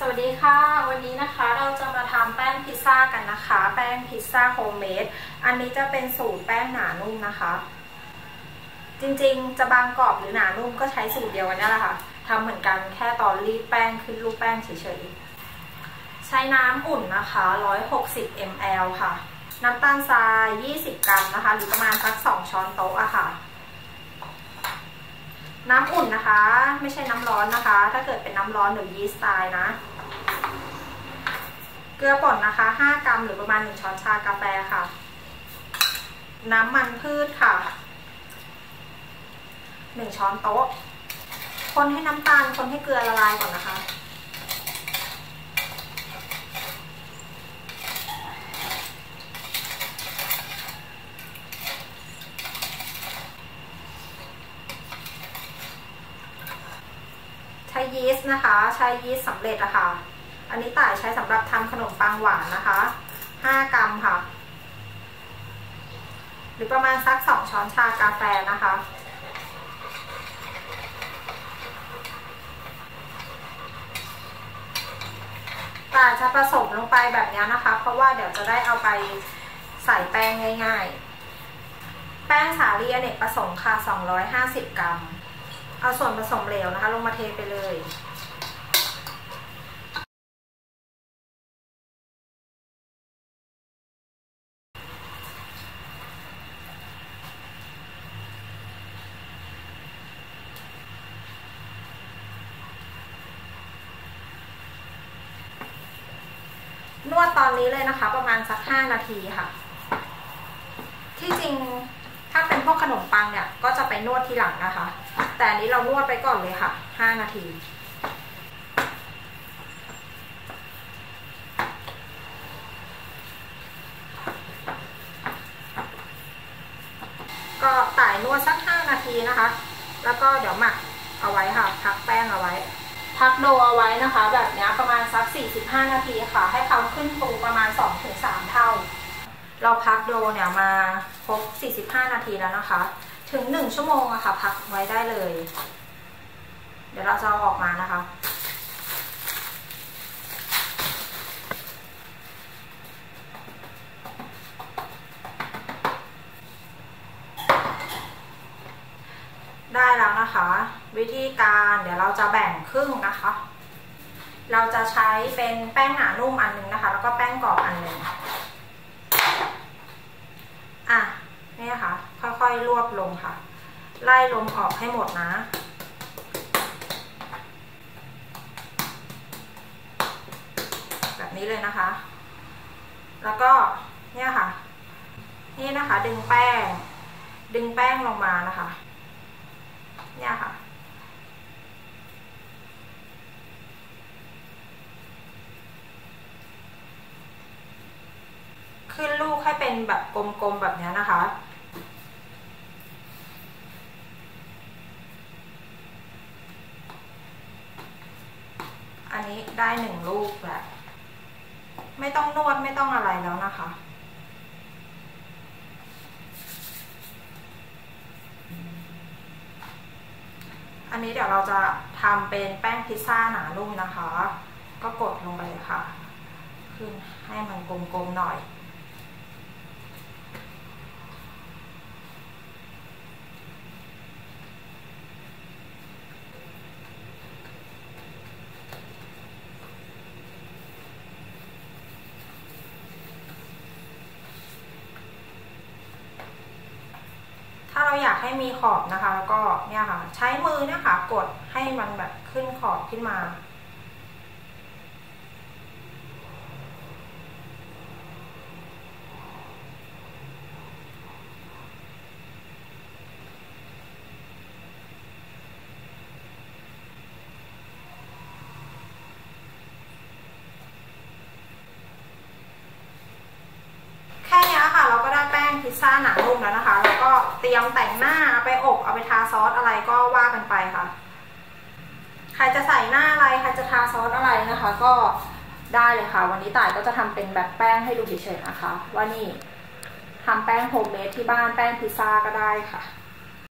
สวัสดีค่ะ วันนี้นะคะเราจะมาทำแป้งพิซซ่ากันนะคะ แป้งพิซซ่าโฮมเมดอันนี้จะเป็นสูตรแป้งหนานุ่มนะคะ จริงๆจะบางกรอบหรือหนานุ่มก็ใช้สูตรเดียวกันนี่แหละค่ะทำเหมือนกันแค่ตอนรีดแป้งขึ้นรูปแป้งเฉยๆ ใช้น้ำอุ่นนะคะ 160 ml ค่ะ น้ำตาลทราย 20 กรัมนะคะ หรือประมาณสัก 2 ช้อนโต๊ะอะค่ะ น้ำอุ่นนะคะ ไม่ใช่น้ำร้อนนะคะ ถ้าเกิดเป็นน้ำร้อนหรือยีสต์ตายนะ เกลือป่นนะคะ 5 กรัมหรือประมาณ 1 ช้อนชากาแฟค่ะ น้ำมันพืชค่ะ 1 ช้อนโต๊ะ คนให้น้ำตาล คนให้เกลือละลายก่อนนะคะ ยีสต์นะคะ ใช้ยีสต์สำเร็จอะคะ่ะ อันนี้ต่ายใช้สำหรับทำขนมปังหวานนะคะ 5 กรัมค่ะ หรือประมาณสัก 2 ช้อนชากาแฟนะคะ ต่ายจะผสมลงไปแบบนี้นะคะ เพราะว่าเดี๋ยวจะได้เอาไปใส่แป้งง่าย ๆ แป้งสาลีอเนกประสงค์ค่ะ 250 กรัม เอาส่วนผสมเหลวนะคะ ลงมาเทไปเลยนวดตอนนี้เลยนะคะ ประมาณสัก 5 นาทีค่ะ ที่จริงถ้าเป็นพวกขนมปังเนี่ย ก็จะไปนวดทีหลังนะคะ แต่อันนี้เรานวดไปก่อนเลยค่ะ 5 นาที ก็ต่ายนวดสัก 5 นาทีนะคะ แล้วก็เดี๋ยวหมักเอาไว้ค่ะ พักแป้งเอาไว้ พักโดเอาไว้นะคะ แบบนี้ประมาณสัก 45 นาทีค่ะ ให้เขาขึ้นฟูประมาณ 2-3 เท่า เราพักโดเนี่ยมาครบ 45 นาทีแล้วนะคะ ถึง1ชั่วโมงอะค่ะ พักไว้ได้เลย เดี๋ยวเราจะเอาออกมานะคะ ได้แล้วนะคะ วิธีการเดี๋ยวเราจะแบ่งครึ่งนะคะ เราจะใช้เป็นแป้งหนานุ่มอันนึงนะคะ แล้วก็แป้งกรอบอันหนึ่งอะ นี่ค่ะ ค่อยๆรวบลงค่ะ ไล่ลมออกให้หมดนะ แบบนี้เลยนะคะ แล้วก็เนี่ยค่ะ นี่นะคะ ดึงแป้ง ดึงแป้งลงมานะคะ เนี่ยค่ะขึ้นลูกให้เป็นแบบกลมๆแบบนี้นะคะ อั นี้ได้หนึ่งลูกแล้วไม่ต้องนวดไม่ต้องอะไรแล้วนะคะ อันนี้เดี๋ยวเราจะทำเป็นแป้งพิซซ่าหนานุ่มนะคะ ก็กดลงไปเลยค่ะ ขึ้นให้มันกลมๆหน่อย ถ้าเราอยากให้มีขอบนะคะ แล้วก็เนี่ยค่ะ ใช้มือนี่ยค่ะกดให้มันแบบขึ้นขอบขึ้นมา แค่นี้ค่ะ เราก็ได้แป้งพิซซ่าหนานุ่มแล้วนะคะ เตรียมแต่งหน้าไปอบเอาไปทาซอสอะไรก็ว่ากันไปค่ะ ใครจะใส่หน้าอะไรใครจะทาซอสอะไรนะคะ ก็ได้เลยค่ะ วันนี้ต่ายก็จะทำเป็นแบบแป้งให้ดูเฉยๆนะคะ ว่านี่ทำแป้งโฮมเมดที่บ้านแป้งพิซซ่าก็ได้ค่ะ